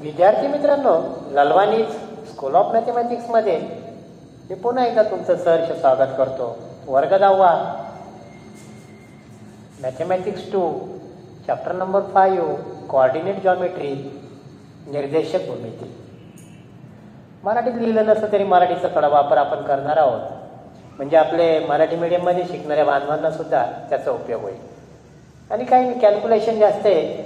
विद्यार्थी मित्रांनो ललवानीज school of मॅथमॅटिक्समध्ये मी पुन्हा एकदा तुमचं सहर्ष स्वागत करतो. वर्ग दहावा. Mathematics two chapter number five coordinate geometry निर्देशक भूमिती. मराठीत लिहिलं नसलं तरी मराठीचा थोडा वापर आपण करणार आहोत. म्हणजे आपले मराठी मीडियममध्ये शिकणाऱ्या बांधवांना सुद्धा त्याचा उपयोग होईल. आणि काही कॅल्क्युलेशन जास्त आहे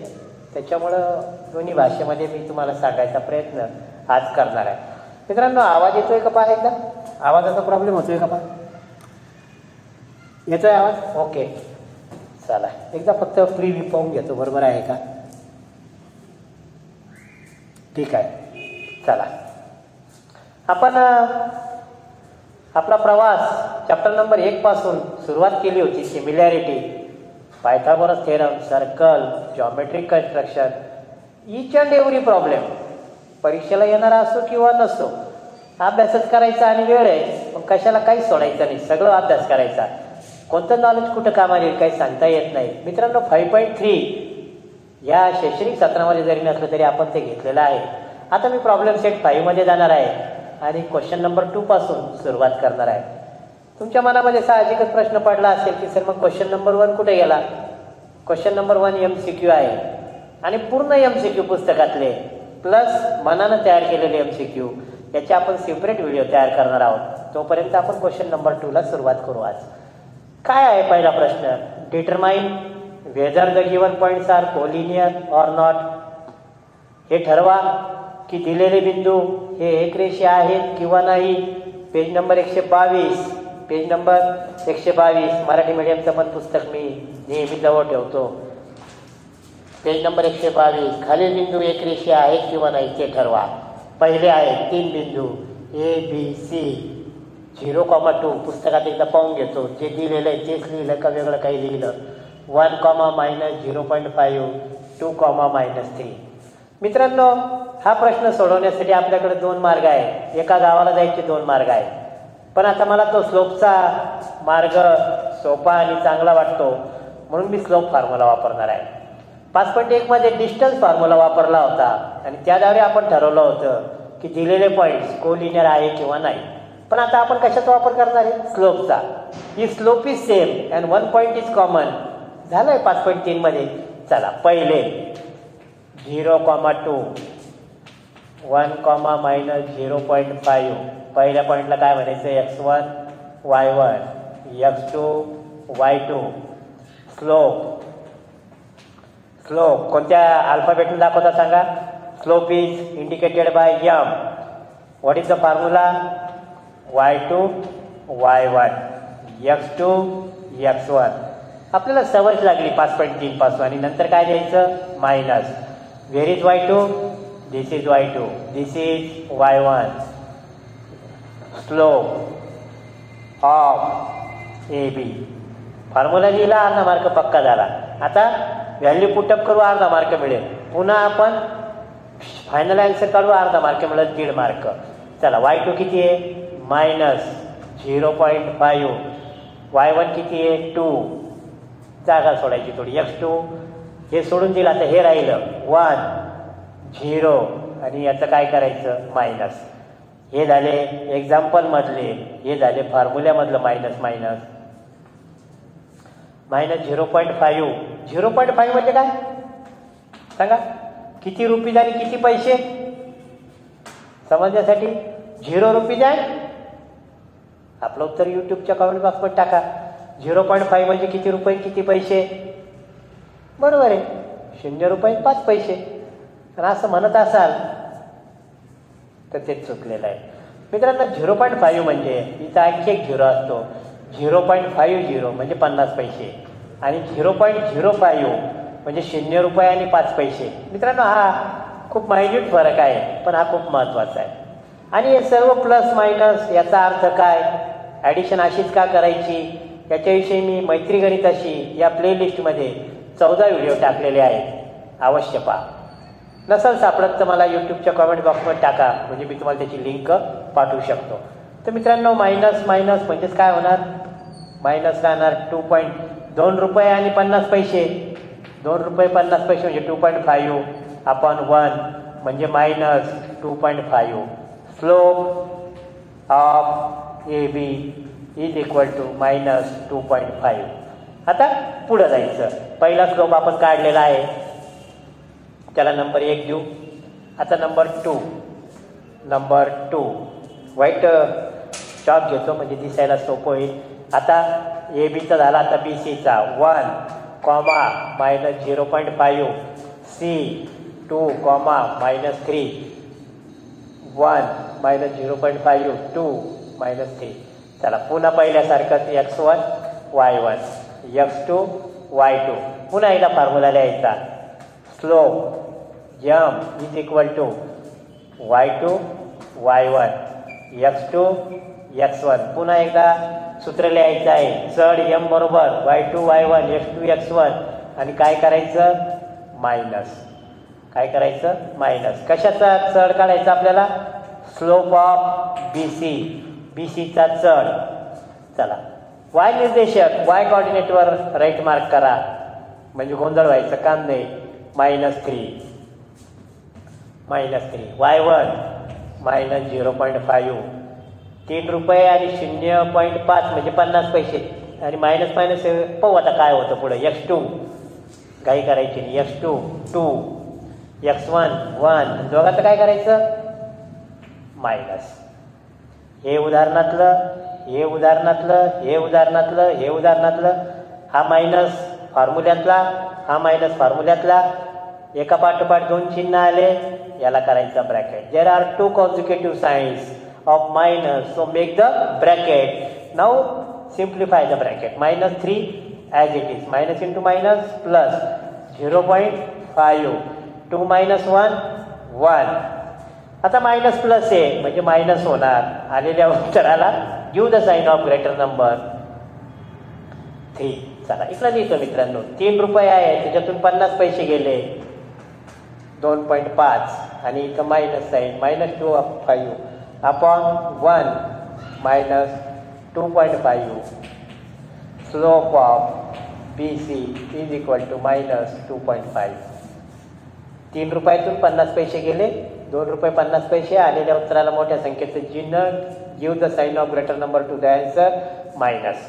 त्याच्यामुळं दोन्ही भाषेमध्ये मी तुम्हाला सांगायचा प्रयत्न आज करणार आहे. मित्रांनो आवाज येतोय का पहा एकदा? आवाजाचा प्रॉब्लेम होतोय का पहा? येतोय आवाज? ओके चला. एकदा फक्त फ्री मी पाहून घेतो. बरोबर आहे का? ठीक आहे. चला. आपण आपला प्रवास चॅप्टर नंबर एक पासून सुरुवात केली होती similarity Pythagoras theorem circle geometric construction each and every problem परीक्षेला येणारा असो किंवा नसो अभ्यासच करायचा आणि वेळ आहे पण कशाला काही सोडायचं नाही सगळं अभ्यास करायचा. कोणतं नॉलेज कुठं कामाला येईल काही सांगता येत नाही. मित्रांनो फाईव्ह पॉईंट थ्री या शैक्षणिक सत्रामध्ये जरी नसलं तरी आपण ते घेतलेलं आहे. आता मी प्रॉब्लेम सेट फाईव्हमध्ये जाणार आहे आणि क्वेश्चन नंबर टू पासून सुरुवात करणार आहे. तुमच्या मनामध्ये साहजिकच प्रश्न पडला असेल की सर मग क्वेश्चन नंबर वन कुठे गेला? Question number one M C Q आहे. आणि पूर्ण एम सी क्यू पुस्तकातले प्लस मनानं तयार केलेले एम सी क्यू याचे आपण सेपरेट व्हिडिओ तयार करणार आहोत. तोपर्यंत आपण क्वेश्चन नंबर टूला सुरुवात करू आज. काय आहे पहिला प्रश्न? Determine whether the given points are collinear or not हे ठरवा की दिलेले बिंदू हे एक रेषे आहेत किंवा नाही. पेज नंबर एकशे बावीस. पेज नंबर एकशे बावीस मराठी मीडियमचं पण पुस्तक मी नेहमी जवळ ठेवतो. पेज नंबर एकशे बावीस खालील बिंदू एक रेषे आहेत किंवा नाही ते ठरवा. पहिले आहेत तीन बिंदू A B C zero comma two पुस्तकात एकदा पाहून घेतो. जे दिलेलं आहे तेच लिहिलं का वेगळं काही लिहिलं? One comma minus zero point five two comma minus three मित्रांनो हा प्रश्न सोडवण्यासाठी आपल्याकडे दोन मार्ग आहेत. एका गावाला जायचे दोन मार्ग आहेत. पण आता मला तो स्लोपचा मार्ग सोपा आणि चांगला वाटतो. म्हणून मी स्लोप फॉर्म्युला वापरणार आहे. पाच पॉईंट एकमध्ये डिस्टन्स फॉर्म्युला वापरला होता. आणि त्याद्वारे आपण ठरवलं होतं की दिलेले पॉईंट्स कोलिनियर आहे किंवा नाही. पण आता आपण कशाचा वापर करणार आहे? स्लोपचा. ही slope is same and one point is common झालं आहे पाच पॉईंट तीनमध्ये चला पहिले. Zero comma two one comma minus zero point five पहिल्या पॉईंटला काय म्हणायचं? X one y one x two y two slope slope कोणत्या अल्फाबेटने दाखवता सांगा? Slope is indicated by m what is the formula y two y one x two x one आपल्याला सवयच लागली पाच पॉईंट तीन पासून. आणि नंतर काय द्यायचं? Minus where is y two this is y two this is y one slope of A B formula लिहिला अर्धा मार्क पक्का झाला. आता व्हॅल्यू पुटअप करू अर्धा मार्क मिळेल. पुन्हा आपण फायनल आन्सर काढू अर्धा मार्क मिळेल दीड मार्क चला वाय टू किती आहे? Minus zero point five y one किती आहे? टू जागा सोडायची थोडी. एक्स टू हे सोडून दिलं आता हे राहिलं. वन झिरो आणि याचं काय करायचं? मायनस हे झाले एक्झाम्पलमधले हे झाले फॉर्म्युल्यामधलं minus minus minus zero point five zero point five म्हणजे काय? सांगा. किती रुपीज आणि किती पैसे? समजण्यासाठी झिरो रुपीज आहे. आपलं उत्तर यूट्यूबच्या कमेंट बॉक्समध्ये टाका. झिरो पॉईंट फाईव्ह म्हणजे किती रुपये किती पैसे? बरोबर आहे. शून्य रुपये पाच पैसे. तर असं म्हणत असाल तर ते चुकलेलं आहे. मित्रांनो झिरो पॉईंट फाईव्ह म्हणजे इथं आणखी एक झिरो असतो. झिरो पॉईंट फाईव्ह झिरो म्हणजे पन्नास पैसे. आणि झिरो पॉईंट झिरो फाईव्ह म्हणजे शून्य रुपये आणि पाच पैसे. मित्रांनो हा खूप मायन्यूट फरक आहे पण हा खूप महत्त्वाचा आहे. आणि हे सर्व प्लस मायनस याचा अर्थ काय? ॲडिशन अशीच का करायची? याच्याविषयी मी मैत्री गणिताशी या प्लेलिस्टमध्ये चौदा व्हिडिओ टाकलेले आहेत. अवश्य पहा. नसेल सापडत तर मला यूट्यूबच्या कॉमेंट बॉक्समध्ये टाका. म्हणजे मी तुम्हाला त्याची लिंक पाठवू शकतो. तर मित्रांनो मायनस मायनस म्हणजेच काय होणार? मायनस राहणार टू पॉईंट दोन रुपये आणि पन्नास पैसे. दोन रुपये पन्नास पैसे म्हणजे two point five upon one म्हणजे minus two point five slope of A B is equal to minus two point five आता पुढं जायचं. पहिला स्लोप आपण काढलेला आहे. त्याला नंबर एक देऊ. आता number two. Number two. White chalk घेतो म्हणजे दिसायला सोपं होईल. आता ए बीचा झाला आता बी सीचा one comma minus zero point five C two comma minus three one minus zero point five two minus three चला पुन्हा पहिल्यासारखंच x one y one x two y two पुन्हा एकदा फॉर्म्युला लिहायचा. Slope m is equal to y two y one two one. पुन्हा एकदा सूत्र लिहायचं आहे. चढ यम बरोबर y two y one x two x one. आणि काय करायचं? मायनस. काय करायचं? मायनस. कशाचा चढ काढायचा आपल्याला? Slope of B C B सीचा चढ चला. वाय निर्देशक वाय कॉर्डिनेटवर राईट मार्क करा. म्हणजे गोंधळ व्हायचं काम नाही. Minus three minus three y one minus zero point five तीन रुपये आणि शून्य पॉईंट पाच म्हणजे पन्नास पैसे. आणि मायनस मायनस पाहू आता काय होतं पुढं. एक्स टू काही करायची x two two x one one दोघांचं काय करायचं? मायनस हे उदाहरणातलं हे उदाहरणातलं हे उदाहरणातलं हे उदाहरणातलं. हा मायनस फॉर्म्युल्यातला हा मायनस फॉर्म्युल्यातला एका पाठोपाठ दोन चिन्ह आले. याला करायचा bracket there are two consecutive signs of minus so make the bracket now simplify the bracket minus three as it is minus into minus plus zero point five two minus one one आता minus plus आहे म्हणजे minus होणार. आलेल्या उत्तराला give the sign of greater number three चला इकडं लिहितो मित्रांनो. तीन रुपये आहे. त्याच्यातून पन्नास पैसे गेले. दोन पॉईंट पाच. आणि इथं minus sign minus two five upon one minus two point five slope of B C is equal to minus two point five तीन रुपयातून पन्नास पैसे गेले दोन रुपये पन्नास पैसे आलेल्या उत्तराला मोठ्या संख्येचं चिन्ह give the sign of greater number to the answer minus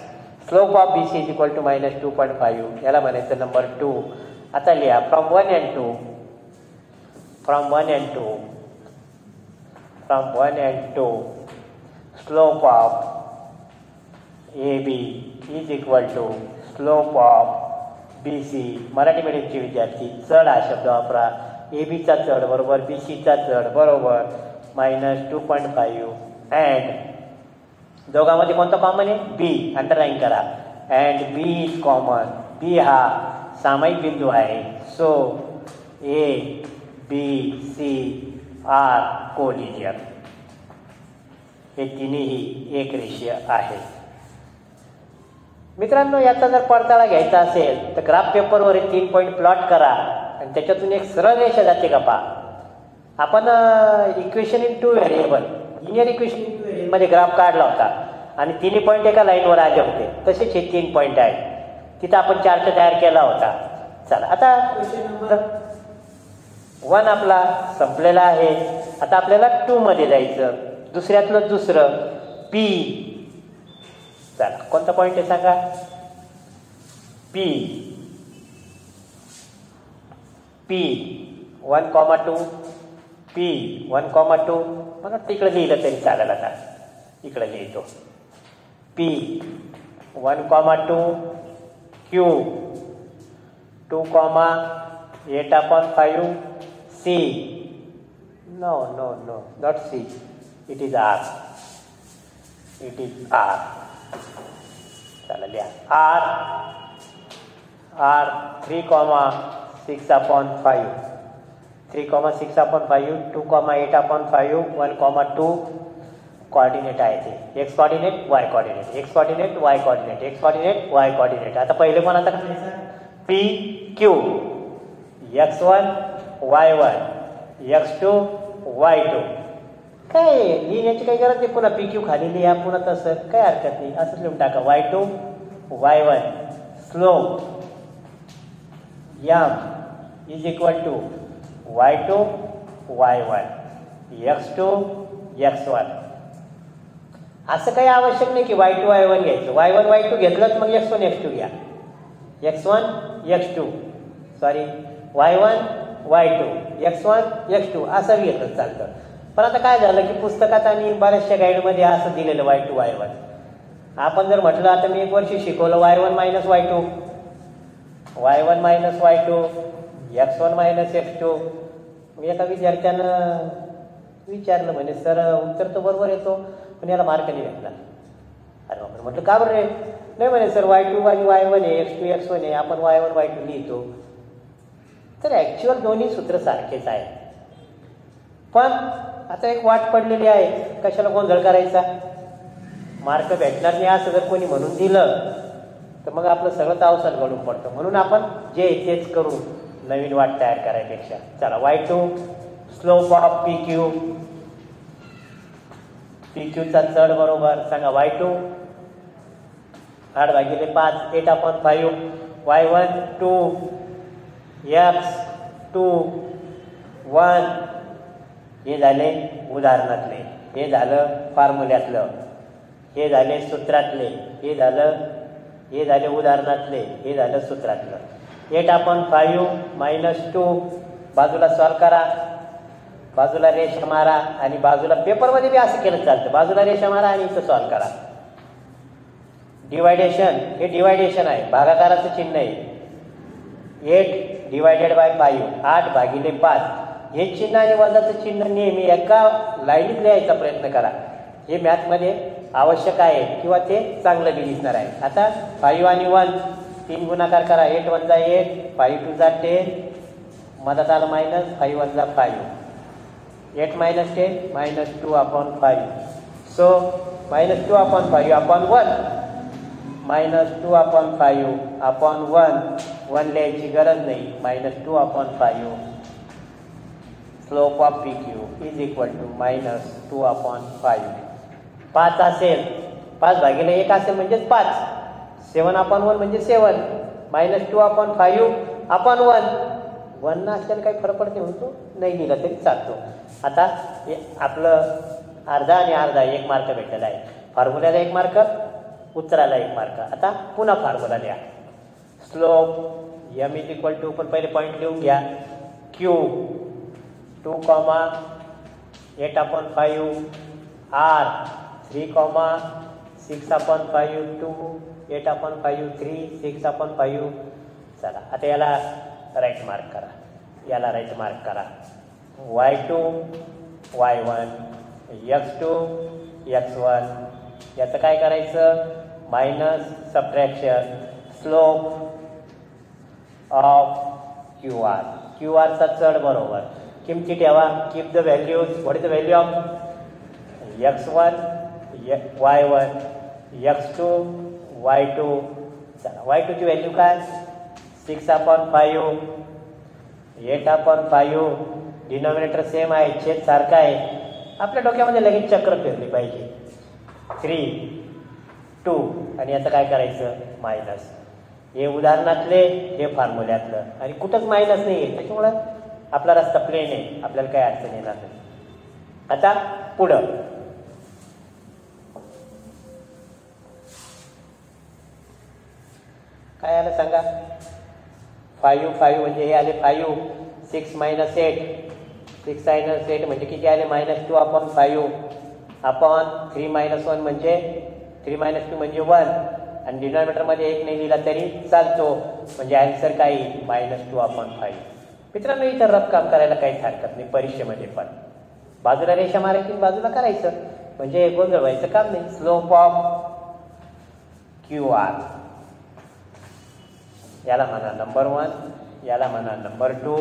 slope of B C is equal to minus two point five याला म्हणायचं नंबर टू आता लिहा from one and two from one and two from one and two slope of A B is equal to slope of B C Marathi मीडियमचे विद्यार्थी चढ हा शब्द वापरा ए बीचा चढ बरोबर बी सीचा चढ बरोबर minus two point five and दोघांमध्ये कोणतं कॉमन आहे? बी अंडरलाईन करा. And B is common B हा सामायिक बिंदू आहे. So A B C are collinear हे तिन्ही एक रेषीय आहे. मित्रांनो याचा जर पडताळा घ्यायचा असेल तर ग्राफ पेपरवर हे तीन पॉईंट प्लॉट करा आणि त्याच्यातून एक सरळ रेषा जाते का पा आपण equation in two variable linear equation in two व्हेरिएबलमध्ये ग्राफ काढला होता आणि तिन्ही पॉईंट एका लाईनवर आले होते. तसेच हे तीन पॉईंट आहेत. तिथं आपण चार्ट तयार केला होता. चला आता क्वेश्चन नंबर वन आपला संपलेला आहे. आता आपल्याला टूमध्ये जायचं. दुसऱ्यातलं दुसरं पी चला कोणता पॉईंट आहे सांगा? P P one comma two P one comma two मला तिकडं लिहिलं तरी चालेल आता. इकडं लिहितो. P one comma two Q two comma eight upon five no no not C it is R it is R चला लिहा R R three comma six upon five three comma six upon five two comma eight upon five one comma two coordinate आहे ते x coordinate y coordinate x coordinate y coordinate x coordinate y coordinate आता पहिले आता काय P Q x one y one x two y two काय लिहिण्याची काही गरज नाही. पुन्हा पी क्यू खाली लिहा पुन्हा तसं. काय हरकत नाही. असं लिहून टाका. Y two y one slope. M. Is equal to y two y one x two x one असं काही आवश्यक नाही की वाय टू वाय वन घ्यायचं. वाय वन वाय टू घेतलंच मग एक्स वन एक्स टू घ्या. X one x two sorry y one y two x one x two असं घेतलं चालतं. पण आता काय झालं की पुस्तकात आणि बऱ्याचशा गाईडमध्ये असं दिलेलं वाय टू वाय वन आपण जर म्हटलं आता मी एक वर्षी शिकवलं y one minus y two y one minus y two x one minus x two मी एका विद्यार्थ्यानं विचारलं म्हणे सर उत्तर तो बरोबर येतो पण याला मार्क नाही भेटला. अरे बापरे म्हटलं का बरं रे? नाही म्हणे सर वाय टू आणि वाय वन आहे एक्स टू एक्स वन आहे आपण वाय वन वाय टू लिहितो. तर ॲक्च्युअल दोन्ही सूत्र सारखेच आहे पण आता एक वाट पडलेली आहे. कशाला गोंधळ करायचा? मार्क भेटणार नाही असं जर कोणी म्हणून दिलं तर मग आपलं सगळं तावसात घडून पडतं. म्हणून आपण जे तेच करू नवीन वाट तयार करायपेक्षा. चला y two slope of P Q P क्यूचा चढ बरोबर. सांगा वाय टू आठ भागिले पाच eight upon five y one two x two one हे झाले उदाहरणातले. हे झालं फॉर्म्युल्यातलं हे झाले सूत्रातले. हे झालं हे झाले उदाहरणातले. हे झालं सूत्रातलं. एट आपण फाईव्ह मायनस टू बाजूला सॉल्व करा. बाजूला रेषा मारा आणि बाजूला पेपरमध्ये बी असं केलं चालतं. बाजूला रेषा मारा आणि इथं सॉल्व करा. डिवायडेशन हे डिवायडेशन आहे. भागाकाराचं चिन्ह आहे. एट डिवायडेड बाय फाईव्ह आठ भागिले पाच. हे चिन्ह आणि वजाचं चिन्ह नेहमी एका लाईनीत लिहायचा प्रयत्न करा. हे मॅथमध्ये आवश्यक आहे किंवा ते चांगलं बी दिसणार आहे. आता फाईव्ह आणि वन तीन गुणाकार करा. एट वन जा एट फाईव्ह टू जा टेन मधात आलं मायनस फाईव्ह वन जा five eight minus ten minus two upon five so minus two upon five upon one minus two upon five upon one one लिहायची गरज नाही minus two upon five slope of P Q is equal to minus two upon five पाच असेल. पाच भागेला एक असेल म्हणजेच पाच. सेवन अपॉन वन म्हणजे seven minus two upon five upon one one ना असल्याने काही फरक पडते म्हणतो. नाही दिला तरी चालतो. आता हे आपलं अर्धा आणि अर्धा एक मार्क भेटलेला आहे. फॉर्म्युल्याला एक मार्क उत्तराला एक मार्क आता पुन्हा फॉर्म्युला लिहा. Slope m is equal to पण पहिले पॉईंट लिहून घ्या Q two comma eight upon five R three comma six upon five two eight upon five three six upon five चला आता याला राईट मार्क करा याला राईट मार्क करा. Y two y one x two x one याचं काय करायचं? Minus subtraction slope of Q R Q आरचा चढ बरोबर. किमती ठेवा? Keep the values what is the value of x one y one x two y two चला y टूची value काय? Six upon five eight upon five denominator same आहे. छेद सारखा आहे. आपल्या डोक्यामध्ये लगेच चक्र फिरली पाहिजे. थ्री टू आणि याचं काय करायचं? मायनस हे उदाहरणातले हे फॉर्म्युल्यातलं आणि कुठंच मायनस नाही आहे त्याच्यामुळं आपला रस्ता प्लेन आहे. आपल्याला काही अडचण येणार नाही. आता पुढं. काय आलं सांगा? फायू फायू म्हणजे हे आले five six minus eight six minus eight म्हणजे किती आले? Minus two upon five upon three minus one म्हणजे थ्री मायनस टू म्हणजे वन आणि डिनॉमिनेटरमध्ये एक नाही दिला तरी चालतो. म्हणजे आन्सर काय मायनस टू अपॉन फाईव्ह मित्रांनो इथं रफ काम करायला काहीच हरकत नाही परीक्षेमध्ये पण. बाजूला रेषा मारायची बाजूला करायचं. म्हणजे गोंधळ व्हायचं काम नाही. स्लोप ऑफ क्यू आर याला म्हणा नंबर वन याला म्हणा नंबर टू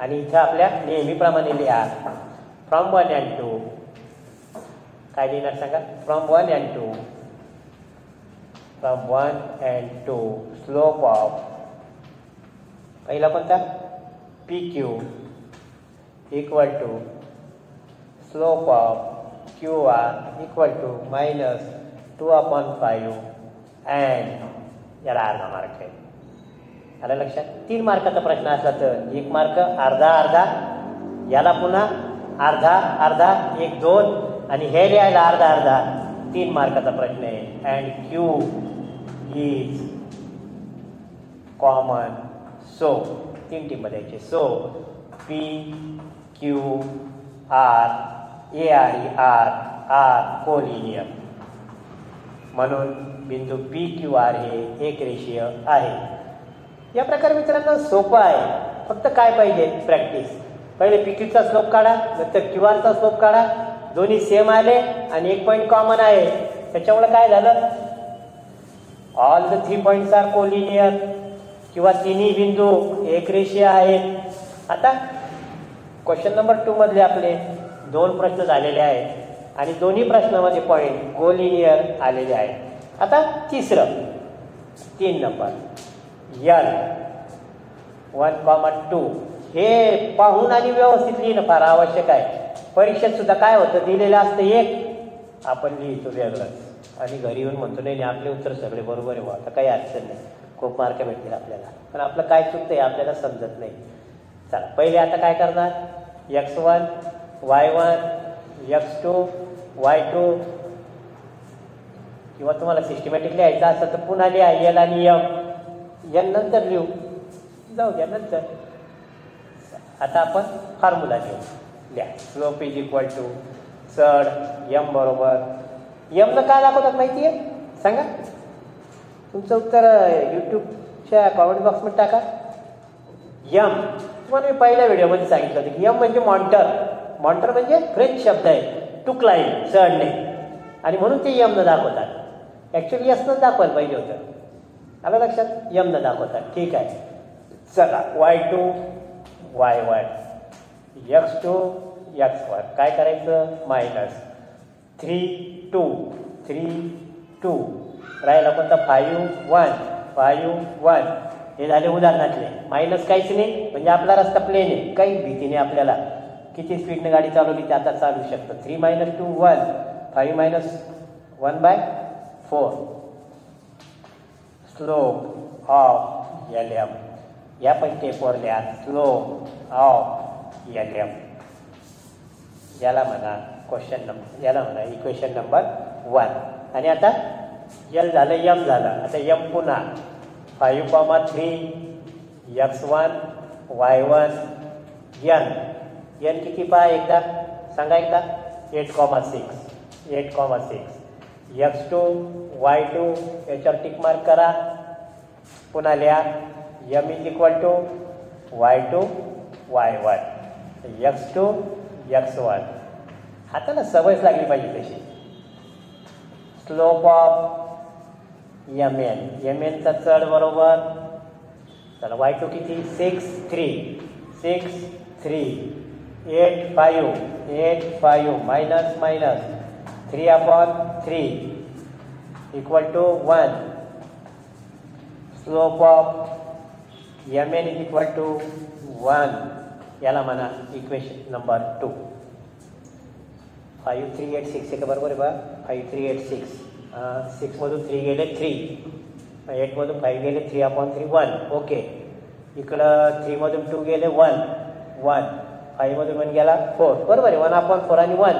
आणि इथं आपल्या नेहमीप्रमाणे लिहा. फ्रॉम वन अँड टू काय लिहिणार सांगा? From one and two from one and two slope of पहिला कोणता? P Q equal to slope of Q R equal to minus two upon five and याला अर्धा मार्क आहे. आलं लक्षात? तीन मार्काचा प्रश्न असला तर एक मार्क अर्धा अर्धा याला पुन्हा अर्धा अर्धा एक दोन आणि हे लिहायला अर्धा अर्धा तीन मार्काचा प्रश्न आहे. And Q is common so तीन टीम द्यायचे so P Q R A R E R R collinear. म्हणून बिंदू पी क्यू आर हे एक रेषीय आहे. या प्रकारे मित्रांनो सोपं आहे. फक्त काय पाहिजे? प्रॅक्टिस पहिले पी क्यूचा स्लोप काढा नंतर क्यू आरचा स्लोप काढा. दोन्ही सेम आले आणि एक पॉईंट कॉमन आहे. त्याच्यामुळे काय झालं? All the three points are collinear किंवा तिन्ही बिंदू एक रेषीय आहेत. आता क्वेश्चन नंबर टू मधले आपले दोन प्रश्न झालेले आहेत. आणि दोन्ही प्रश्नामध्ये पॉईंट कोलिनियर आलेले आहेत. आता तिसरं. तीन number L one common two हे पाहून आणि व्यवस्थित लिहिणं फार आवश्यक आहे. परीक्षेत सुद्धा काय होतं? दिलेलं असतं एक. आपण लिहितो वेगळंच. आणि घरी येऊन म्हणतो नाही नाही, आपले उत्तर सगळे बरोबर आहे बुवा, आता काही अडचण नाही. खूप मार्क भेटतील आपल्याला. पण आपलं काय चुकतं आहे आपल्याला समजत नाही. चला पहिले आता काय करणार? X one y one x two y two किंवा तुम्हाला सिस्टमॅटिक लिहायचं असं तर पुन्हा लिहा एल आणि यम एन नंतर लिहू. जाऊ द्या नंतर. आता आपण फॉर्म्युला लिहू. लिहा. स्लोप इज इक्वल टू चढ यम बरोबर. यमनं काय दाखवतात माहिती आहे सांगा. तुमचं उत्तर यूट्यूबच्या कॉमेंट बॉक्समध्ये टाका. यम. तुम्हाला मी पहिल्या व्हिडिओमध्ये सांगितलं होतं की यम म्हणजे मॉन्टर. मॉन्टर म्हणजे फ्रेंच शब्द आहे. टू क्लाइंब चढणे. आणि म्हणून ते यमनं दाखवतात. ॲक्च्युली यसनंच दाखवायला पाहिजे होतं. आलं लक्षात? यमनं दाखवतात. ठीक आहे. चला. Y two y one x two x one काय करायचं? Minus three two three two राहिला कोणता? फाईव्ह वन फायू वन हे झाले उदाहरणातले. मायनस काहीच नाही म्हणजे आपला रस्ता प्लेन आहे. काही भीती नाही आपल्याला. किती स्पीडनं गाडी चालवली ते आता चालू शकतं. Three minus two one five minus one by four slope of L M या पण टेपवर लिहा स्लोप ऑफ एल एम याला म्हणा क्वेश्चन नंबर याला म्हणा इक्वेशन नंबर वन आणि आता यल झालं यम झालं. आता यम पुन्हा. Five comma three x one y one N N किती पहा एकदा? सांगा एकदा. Eight comma six eight comma six x two y two याच्यावर टिक मार्क करा. पुन्हा लिहा. M is equal to y two y one x two x one हाताला सवयच लागली पाहिजे तशी. Slope of M N M एनचा चढ बरोबर. चला वाय टू किती? Six three six three eight five eight five minus minus three upon three equal to one slope of M N is equal to one याला म्हणा equation number two five three eight six आहे का बरोबर आहे बा. Five three eight six सिक्समधून three गेले three एटमधून फाईव्ह गेले three upon three one okay इकडं थ्रीमधून टू गेले वन वन फाईव्हमधून वन गेला फोर बरोबर आहे. वन अपॉन फोर आणि वन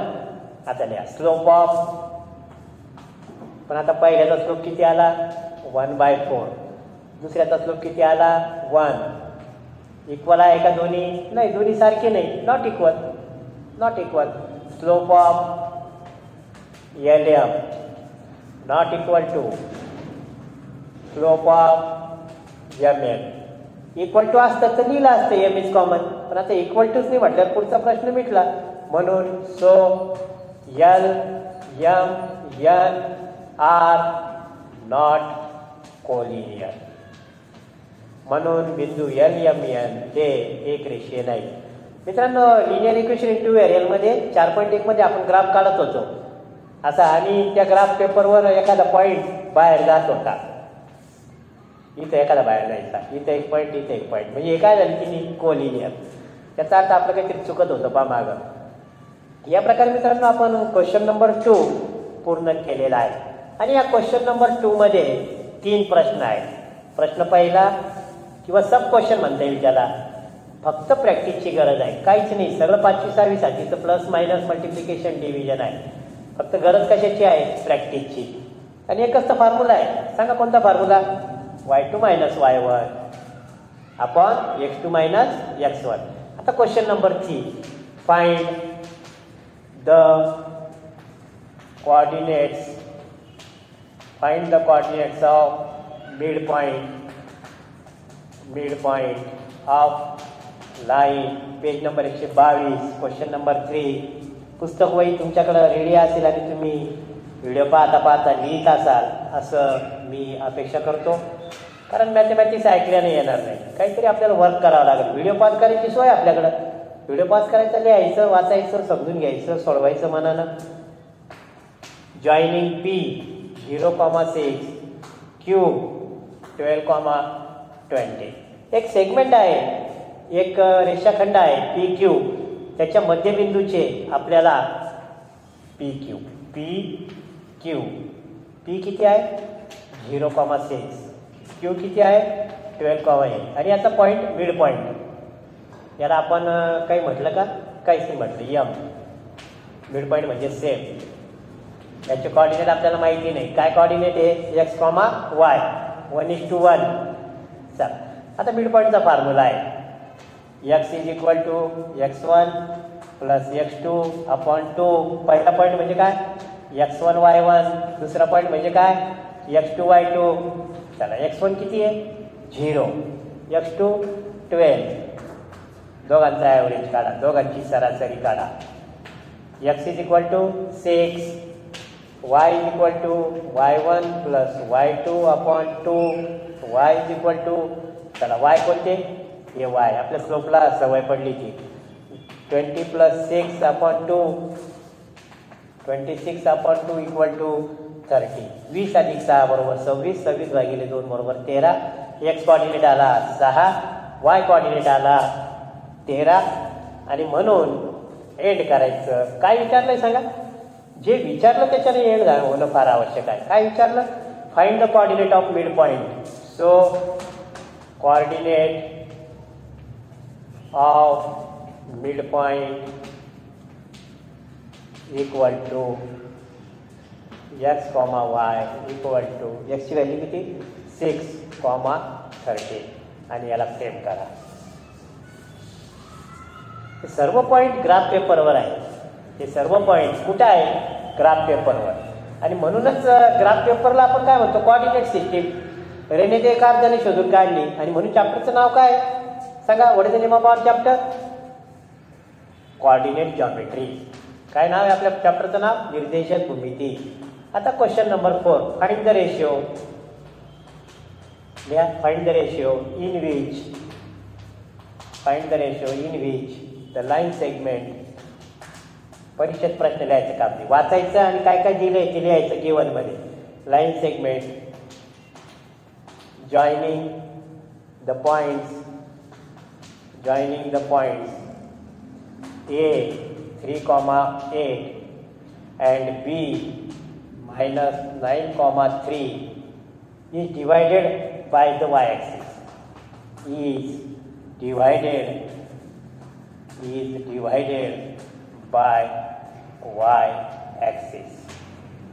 आता लिहा. स्लोप ऑफ पण आता पहिल्याचा स्लोप किती आला? वन बाय फोर दुसऱ्याचा स्लोप किती आला? वन इक्वल आहे का दोन्ही? नाही दोन्ही सारखे नाही. Not equal not equal slope of L M not equal to of Mn M equal to असतं तर लिहिलं असतं एम इज कॉमन पण आता इक्वल टूच नाही म्हटल्यावर पुढचा प्रश्न मिटला. म्हणून so L M N are not collinear म्हणून बिंदू एल एम एन ते एक रेषे नाही. मित्रांनो लिनियर इक्वेशन इंटू मध्ये चार पॉईंट एकमध्ये आपण ग्राफ काढत होतो. असा आणि त्या ग्राफ पेपरवर एखादा पॉईंट बाहेर जात होता. इथं एखादा बाहेर जायचा. इथं एक पॉईंट इथं एक पॉईंट म्हणजे हे काय झालं की कोलिनियर त्याचा अर्थ आपलं काहीतरी चुकत होतं बा मागं या प्रकारे मित्रांनो आपण क्वेश्चन नंबर टू पूर्ण केलेला आहे. आणि या क्वेश्चन नंबर टूमध्ये तीन प्रश्न आहेत. प्रश्न पहिला किंवा सब क्वेश्चन म्हणता येईल त्याला. फक्त प्रॅक्टिसची गरज आहे. काहीच नाही. सगळं पाचवी सहावी तर प्लस मायनस मल्टिप्लिकेशन डिव्हिजन आहे. फक्त गरज कशाची आहे? प्रॅक्टिसची आणि एकच तर फॉर्म्युला आहे. सांगा कोणता formula y two minus y one आपण x two minus x one आता question number three find the coordinates. Find the coordinates of midpoint. Midpoint of लाइट पेज नंबर एकशे बावीस क्वेश्चन नंबर थ्री पुस्तक वही तुमच्याकडं रेडी असेल आणि तुम्ही व्हिडिओ पाहता पाहता लिहित असाल असं मी अपेक्षा करतो. कारण मॅथमॅटिक्स ऐकल्याने येणार नाही. काहीतरी आपल्याला वर्क करावं लागेल. व्हिडिओ पास करायची सोय आपल्याकडं. व्हिडिओ पास करायचं लिहायचं वाचायचं समजून घ्यायचं सोडवायचं मनानं. Joining P zero comma six Q twelve comma twenty एक सेगमेंट आहे. एक रेषाखंड आहे पी क्यू. त्याच्या मध्यबिंदूचे आपल्याला P Q. P Q. P किती आहे? Zero comma six. क्यू किती आहे? Twelve comma eight. आणि याचा पॉईंट मिड पॉईंट याला आपण काही म्हटलं का? काहीच नाही म्हटलं. यम. मिड पॉईंट म्हणजे सेम. याचे कॉर्डिनेट आपल्याला माहिती नाही. काय कॉर्डिनेट आहे? X comma y one is two one. चल. आता मिड पॉईंटचा फॉर्म्युला आहे. X is equal to x one plus x two upon two पहिला पॉईंट म्हणजे काय? एक्स वन वाय वन दुसरा पॉईंट म्हणजे काय? एक्स टू वाय टू चला एक्स वन किती आहे? झिरो एक्स टू ट्वेल्व दोघांचा ॲव्हरेज काढा. दोघांची सरासरी काढा. X is equal to six y is equal to y one plus y two upon two y is equal to चला y कोणते? हे वाय आपल्या स्लोपला सवय पडली ती. Twenty plus six upon two twenty six upon two equal to thirty वीस अधिक सहा बरोबर सव्वीस सव्वीस भागिले दोन बरोबर तेरा. एक्स कॉर्डिनेट आला सहा वाय कॉर्डिनेट आला तेरा. आणि म्हणून एंड करायचं. काय विचारलंय सांगा? जे विचारलं त्याच्याने एंड होणं फार आवश्यक आहे. काय विचारलं? Find the coordinate of mid point so coordinate of mid point to to comma comma y to to एक्सची value किती? सिक्स कॉमा थर्टी आणि याला फ्रेम करा. हे सर्व पॉईंट ग्राफ पेपरवर आहे. हे सर्व पॉईंट कुठे आहे? ग्राफ पेपरवर आणि म्हणूनच ग्राफ पेपरला आपण काय म्हणतो? कॉर्डिनेट सिस्टीम रेने ते एक अर्जाने शोधून काढली. आणि म्हणून चॅप्टरचं नाव काय? सांगा what is name of our chapter coordinate geometry काय नाव आहे आपल्या चॅप्टरचं नाव? निर्देशक भूमिती. आता question number four find the ratio find the ratio in which find the ratio in which the line segment परीक्षेत प्रश्न लिहायचं काम नाही. वाचायचं आणि काय काय दिलंय ते लिहायचं गिवनमध्ये line segment joining the points joining the points A 3 comma 8 and B minus 9 comma 3 is divided by the y-axis is divided is divided by y-axis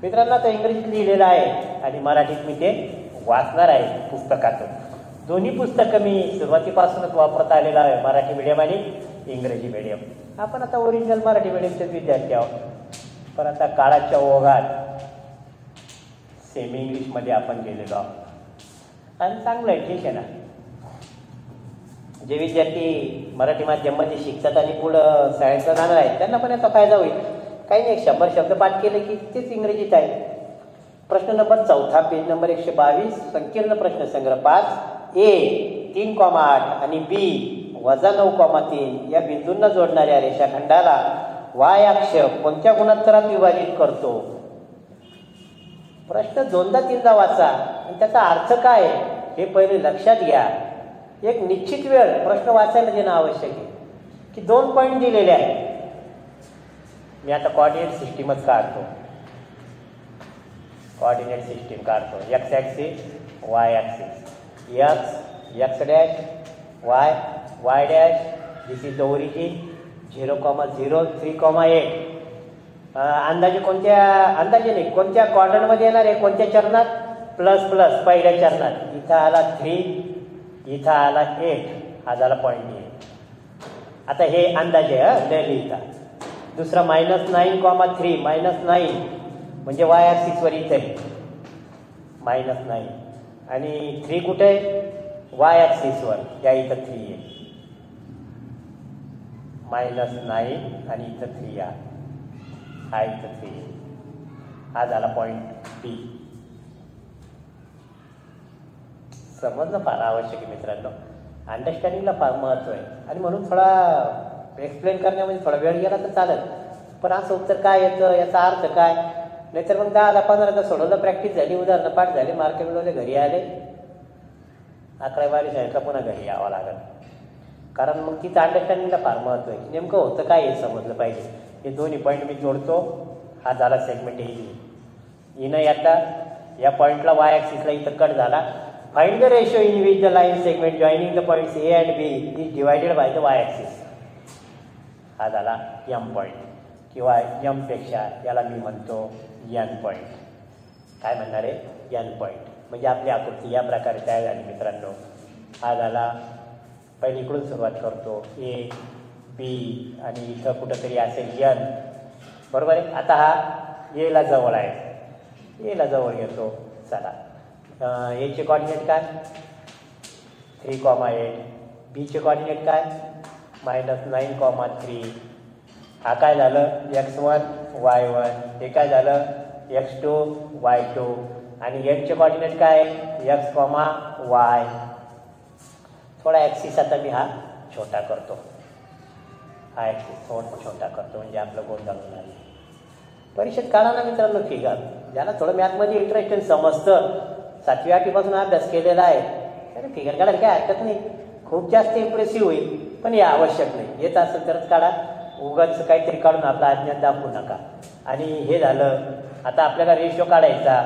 मित्रांनो आता इंग्रजीत लिहिलेलं आहे आणि मराठीत मी ते वाचणार आहे पुस्तकातून दोन्ही पुस्तकं मी सुरुवातीपासूनच वापरत आलेलं आहे मराठी मीडियम आणि इंग्रजी मीडियम आपण आता ओरिजिनल मराठी मीडियमचेच विद्यार्थी आहोत पण आता काळाच्या ओघात सेमी इंग्लिशमध्ये आपण गेलेलो आहोत. आणि चांगलं आहे ठीक आहे ना? जे विद्यार्थी मराठी माध्यमामध्ये शिकतात आणि पुढं शाळेचं जाणार आहेत त्यांना पण याचा फायदा होईल. काही नाही शंभर शब्द पाठ केले की तेच इंग्रजीत आहे. प्रश्न नंबर चौथा पेज नंबर एकशे बावीस संकीर्ण प्रश्न संग्रह पाच ए तीन कॉमा आठ आणि बी वजा नऊ कॉमा तीन या बिंदूंना जोडणाऱ्या रेषाखंडाला वाय अक्ष कोणत्या गुणोत्तरात विभाजित करतो? प्रश्न दोनदा तीनदा वाचा आणि त्याचा अर्थ काय हे पहिले लक्षात घ्या. एक निश्चित वेळ प्रश्न वाचायला देणं आवश्यक आहे. की दोन पॉईंट दिलेले आहेत. मी आता कॉर्डिनेट सिस्टीमच काढतो. कॉर्डिनेट सिस्टीम काढतो. X axis y axis x x dash y y dash this is the origin zero comma zero three comma eight अंदाजे कोणत्या अंदाजे नाही कोणत्या क्वाड्रंटमध्ये येणार आहे कोणत्या चरणात? प्लस प्लस पहिल्या चरणात. इथं आला थ्री इथं आला एट हा झाला पॉईंट आहे आता हे अंदाजे हा न लिहिता. दुसरा minus nine comma three minus nine म्हणजे वाय आर सिक्सवर इथं मायनस नाईन आणि थ्री कुठे? आहे वाय आर सिक्सवर या इथं थ्री आहे. मायनस नाईन आणि इथं थ्री आर हा इथं थ्री हा झाला पॉईंट बी समजणं फार आवश्यक आहे मित्रांनो. अंडरस्टँडिंगला फार महत्त्व आहे. आणि म्हणून थोडा एक्सप्लेन करण्यामध्ये थोडा वेळ गेला तर चालेल. पण असं उत्तर काय येतं? याचा अर्थ काय? नाहीतर मग दहा पंधरा पंधरादा सोडवलं प्रॅक्टिस झाली उदाहरणं पाठ झाले मार्क मिळवले घरी आले. अकरा बारा शाळेतला पुन्हा घरी यावं लागलं. कारण मग तिथं अंडरस्टँडिंगला फार महत्त्व आहे. नेमकं होतं काय हे समजलं पाहिजे. हे दोन्ही पॉईंट मी जोडतो. हा झाला सेगमेंट ए इनं आता. या पॉईंटला वाय ॲक्सिसला इथं कट झाला. Find the ratio in which the line segment joining the points A and B is divided by the y axis हा झाला यम पॉईंट किंवा यमपेक्षा याला मी म्हणतो यन पॉईंट काय म्हणणार आहे? यन पॉईंट म्हणजे आपली आकृती या प्रकारे तयार झाली मित्रांनो. हा झाला. पहिले इकडून सुरुवात करतो. ए बी आणि इथं कुठंतरी असेल यन. बरोबर आहे? आता हा एला जवळ आहे. एला जवळ येतो. चला. एचे कॉर्डिनेट काय? थ्री कॉमा एट बीचे कॉर्डिनेट काय? मायनस नाईन कॉमा थ्री हा काय झालं? एक्स वन वाय वन हे काय झालं? एक्स टू वाय टू आणि एटचे कॉर्डिनेट काय? एक्स कॉमा वाय थोडा ॲक्सिस आता मी हा छोटा करतो. हा ॲक्सिस थोडा छोटा करतो म्हणजे आपलं गोंधळ होणार नाही. परीक्षेत काढा ना मित्रांनो फिगर ज्याला थोडं मॅथमध्ये इंटरेस्ट समजतं. सातवी आठवीपासून अभ्यास केलेला आहे. अरे फिगर काढायला काय हरकत नाही. खूप जास्त इम्प्रेसिव्ह होईल पण हे आवश्यक नाही. येत असेल तरच काढा. उगाच काहीतरी काढून आपला अज्ञान दाखवू नका. आणि हे झालं आता आपल्याला रेशो काढायचा.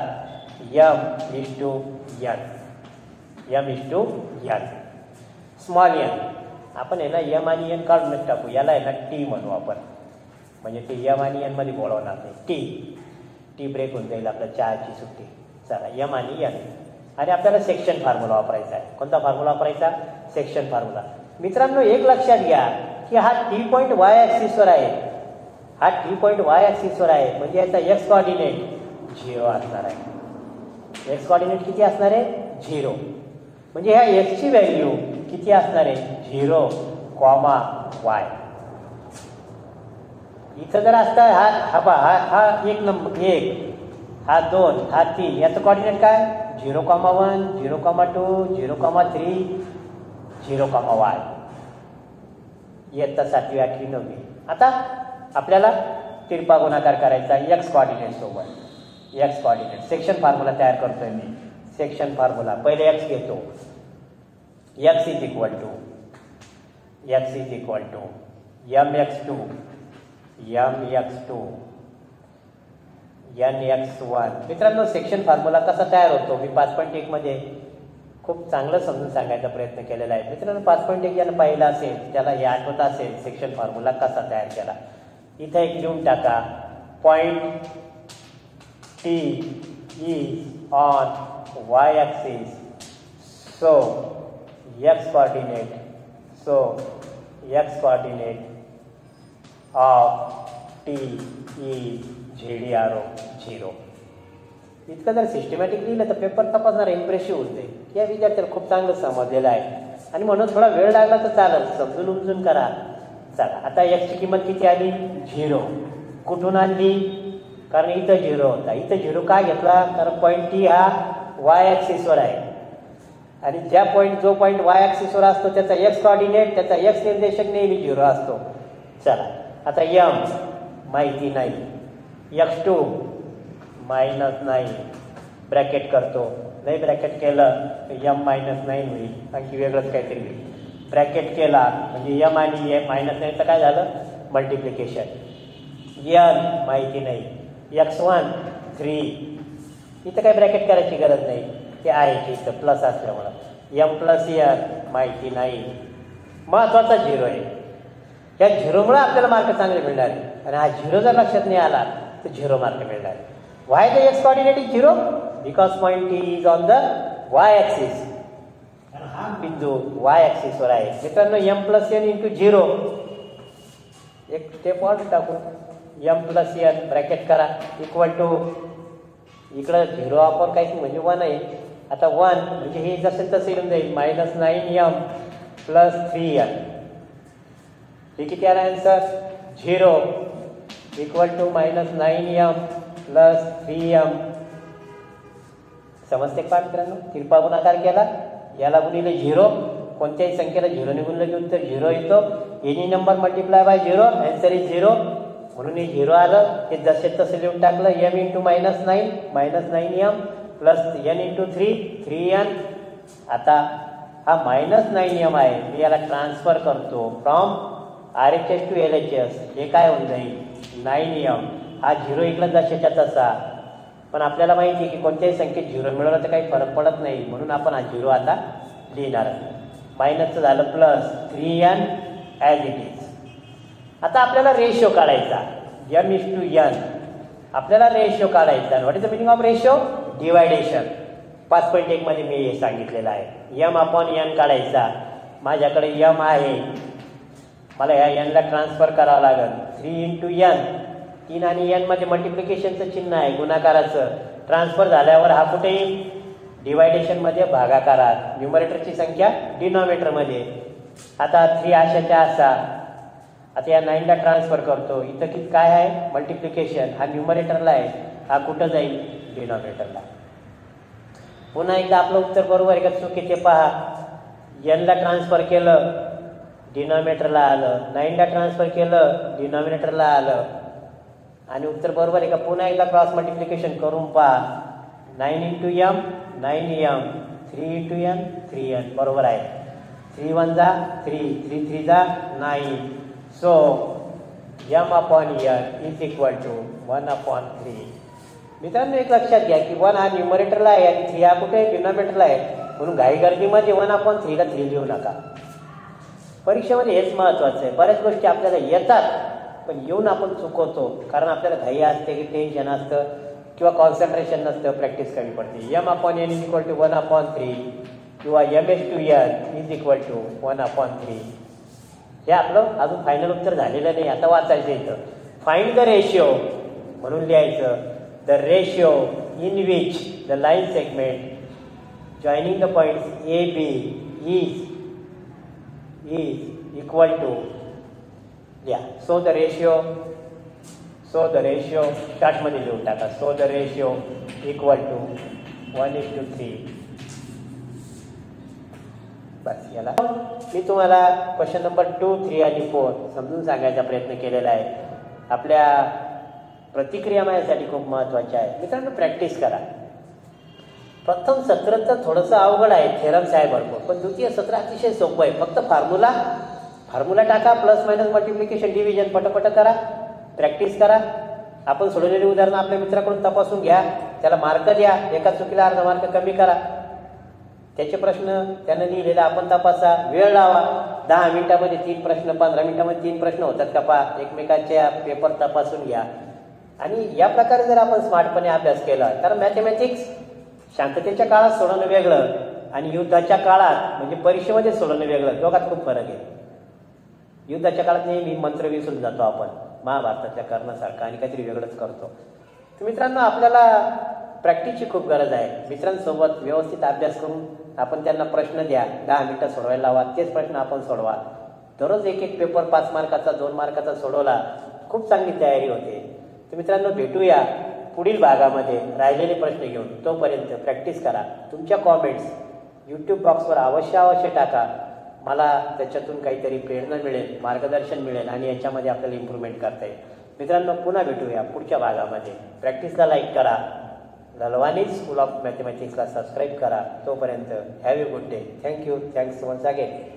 M is to N M is to N small N आपण आहे ना यम आणि यन काढूनच टाकू. याला आहे ना टी म्हणू आपण. म्हणजे ते यम आणि यनमध्ये बोलवणार नाही. टी टी ब्रेक होऊन जाईल आपल्या चहाची सुट्टी. चला यम आणि यन आणि आपल्याला सेक्शन फॉर्म्युला वापरायचा आहे. कोणता फॉर्म्युला वापरायचा? सेक्शन फॉर्म्युला मित्रांनो एक लक्षात घ्या. की हा टी पॉईंट वाय ॲक्सिसवर आहे. हा टी पॉईंट वाय ॲक्सिसवर आहे. म्हणजे याचा एक्स कॉर्डिनेट झिरो असणार आहे. एक्स कॉर्डिनेट किती असणार आहे? झिरो. म्हणजे ह्या एक्सची व्हॅल्यू किती असणार आहे? Zero comma y. इथं जर असता हा हा पा हा हा एक नंबर एक हा दोन हा तीन याचं कॉर्डिनेट काय? Zero comma one zero comma two zero comma three zero comma y. इयत्ता सातवी आठवी नववी. आता आपल्याला तिरपा गुणाकार करायचा एक्स कॉर्डिनेट सोबत. एक्स कॉर्डिनेट सेक्शन फॉर्म्युला तयार करतोय मी. सेक्शन फॉर्म्युला पहिले एक्स घेतो. X is equal to x is equal to M x two M x two N x one मित्रांनो सेक्शन फॉर्म्युला कसा तयार होतो? मी पाच पॉईंट एकमध्ये खूप चांगलं समजून सांगायचा प्रयत्न केलेला आहे. मित्रांनो पाच पॉईंट एक ज्यानं पाहिलं असेल त्याला हे आठवत असेल सेक्शन फॉर्म्युला कसा तयार केला. इथं एक लिहून टाका. Point T is on y axis so x coordinate so x coordinate of T E Z R O zero इतकं जर सिस्टमॅटिक लिहिलं तर पेपर तपासणार इम्प्रेसिव्ह होते. या विद्यार्थ्याला खूप चांगलं समजलेलं आहे. आणि म्हणून थोडा वेळ लागला तर चालत समजून उमजून करा. चला आता एक्सची किंमत किती आली? झिरो. कुठून आणली? कारण इथं झिरो होता. इथं झिरो का घेतला? कारण पॉईंट टी हा वाय ॲक्सिसवर आहे. आणि ज्या पॉईंट जो पॉईंट वाय ॲक्सिसवर असतो त्याचा एक्स कॉर्डिनेट त्याचा एक्स निर्देशक नेहमी झिरो असतो. चला आता यम माहिती नाही. एक्स टू मायनस नाही ब्रॅकेट करतो. नाही ब्रॅकेट केलं तर यम मायनस नाईन होईल. आणखी वेगळंच काहीतरी होईल. ब्रॅकेट केला म्हणजे यम आणि एम मायनस नाईनचं काय झालं? मल्टिप्लिकेशन यन माहिती नाही. एक्स वन थ्री इथं काय ब्रॅकेट करायची गरज नाही. ते आहे की इथं प्लस असल्यामुळं. यम प्लस यन माहिती नाही. महत्त्वाचा झिरो आहे. या झिरोमुळं आपल्याला मार्क चांगले मिळणार. आणि हा झिरो जर लक्षात नाही आला तर झिरो मार्क मिळणार. Why y the x coordinate is zero because point is on the y axis हा बिंदू वाय ॲक्सिसवर आहे. मित्रांनो M plus N into zero एक स्टेप वर टाकू एम प्लस एन ब्रॅकेट करा. इक्वल टू इकडं झिरो आपण काहीच म्हणजे वन आहे. आता वन म्हणजे हे जसे तसे येऊन जाईल. Minus nine M plus three N हे किती आला answer zero equal to minus nine M plus three M समजते का मित्रांनो? तिरपा गुणाकार केला. याला गुणिले झिरो. कोणत्याही संख्येला झिरो निघून की तर झिरो येतो. Any number multiply by zero answer is zero म्हणून हे झिरो आलं. हे जसे तसे लिहून टाकलं. M into minus nine minus nine M plus N into three three N आता हा मायनस नाईन एम आहे. मी याला ट्रान्सफर करतो. From R H S to L H S हे काय होऊन जाईल? नाईन एम हा झिरो इकडं जशाच्या तसा? पण आपल्याला माहिती आहे की कोणत्याही संख्येत झिरो मिळवलं तर काही फरक पडत नाही. म्हणून आपण हा झिरो आता लिहिणार मायनसचं झालं plus three N as it is आता आपल्याला रेशो काढायचा. यम इज टू यन आपल्याला रेशो काढायचा. What is the meaning of ratio division पाच पॉईंट एकमध्ये मी हे सांगितलेलं आहे. यम अपॉन यन काढायचा. माझ्याकडे यम आहे. मला ह्या यनला ट्रान्सफर करावं लागेल. थ्री इंटू यन तीन आणि एनमध्ये मल्टिप्लिकेशनचं चिन्ह आहे गुणाकाराचं. ट्रान्सफर झाल्यावर हा कुठे येईल डिवायडेशनमध्ये भागाकारात न्युमरेटरची संख्या डिनॉमिनेटरमध्ये आता थ्री आशाच्या असा. आता या नाईनला ट्रान्सफर करतो. इथं की काय आहे? मल्टिप्लिकेशन हा न्युमरेटरला आहे. हा कुठं जाईल? डिनॉमिनेटरला पुन्हा एकदा आपलं उत्तर बरोबर आहे का? चुकी पहा. एनला ट्रान्सफर केलं डिनॉमिनेटरला आलं. नाईनला ट्रान्सफर केलं डिनॉमिनेटरला आलं. आणि उत्तर बरोबर आहे का? पुन्हा एकदा क्रॉस मल्टिप्लिकेशन करून पहा. Nine into M nine M three into N three N बरोबर आहे. थ्री वन जा थ्री थ्री थ्री जा nine so M upon N is equal to one upon three मित्रांनो एक लक्षात घ्या की वन हा न्युमरेटरला आहे आणि थ्री हा कुठे? डिनॉमिनेटरला आहे. म्हणून घाई गर्दीमध्ये वन अपॉन थ्रीला थ्री लिहू नका. परीक्षेमध्ये हेच महत्त्वाचं आहे. बऱ्याच गोष्टी आपल्याला येतात. पण येऊन आपण चुकवतो कारण आपल्याला घाई असते की टेन्शन असतं किंवा कॉन्सन्ट्रेशन नसतं प्रॅक्टिस करावी पडते. M upon N is equal to one upon three किंवा M is to N is equal to one upon three हे आपलं अजून फायनल उत्तर झालेलं नाही. आता वाचायचं इथं. फाईंड द रेशिओ म्हणून लिहायचं. The ratio in which the line segment joining the points A B is is equal to या. So the ratio so the ratio चार्टमध्ये लिहून टाका. So the ratio equal to one is to three बस याला. मी तुम्हाला question number two three आणि four समजून सांगायचा प्रयत्न केलेला आहे. आपल्या प्रतिक्रिया माझ्यासाठी खूप महत्त्वाच्या आहे मित्रांनो प्रॅक्टिस करा. प्रथम सत्राचं थोडंसं अवघड आहे थेरम साहेब भरपूर. पण द्वितीय सत्र अतिशय सोपं आहे. फक्त फॉर्म्युला फॉर्म्युला टाका प्लस मायनस मल्टिप्लिकेशन डिव्हिजन पटपट करा प्रॅक्टिस करा. आपण सोडवलेली उदाहरणं आपल्या मित्राकडून तपासून घ्या. त्याला मार्क द्या. एका चुकीला अर्धा मार्क कमी करा. त्याचे प्रश्न त्यानं लिहिलेला आपण तपासा. वेळ लावा. दहा मिनिटामध्ये तीन प्रश्न पंधरा मिनिटामध्ये तीन प्रश्न होतात का पा एकमेकांच्या पेपर तपासून घ्या. आणि या प्रकारे जर आपण स्मार्टपणे अभ्यास केला तर मॅथमॅटिक्स शांततेच्या काळात सोडवणं वेगळं आणि युद्धाच्या काळात म्हणजे परीक्षेमध्ये सोडवणं वेगळं. दोघात खूप फरक आहे. युद्धाच्या काळात नेहमी मंत्र विसरून जातो आपण. महाभारताच्या कर्णासारखा आणि काहीतरी वेगळंच करतो. तर मित्रांनो आपल्याला प्रॅक्टिसची खूप गरज आहे. मित्रांसोबत व्यवस्थित अभ्यास करून आपण त्यांना प्रश्न द्या. दहा मिनटं सोडवायला लावा. तेच प्रश्न आपण सोडवा. दररोज एक एक पेपर पाच मार्काचा दोन मार्काचा सोडवला खूप चांगली तयारी होते. तर मित्रांनो भेटूया पुढील भागामध्ये. राहिलेले प्रश्न घेऊन तोपर्यंत प्रॅक्टिस करा. तुमच्या कॉमेंट्स यूट्यूब बॉक्सवर अवश्य अवश्य टाका. मला त्याच्यातून काहीतरी प्रेरणा मिळेल मार्गदर्शन मिळेल आणि याच्यामध्ये आपल्याला इम्प्रूव्हमेंट करता येईल. मित्रांनो पुन्हा भेटूया पुढच्या भागामध्ये. प्रॅक्टिसला लाईक करा. ललवानी स्कूल ऑफ मॅथमॅटिक्सला सबस्क्राईब करा. तोपर्यंत have a good day thank you thanks once again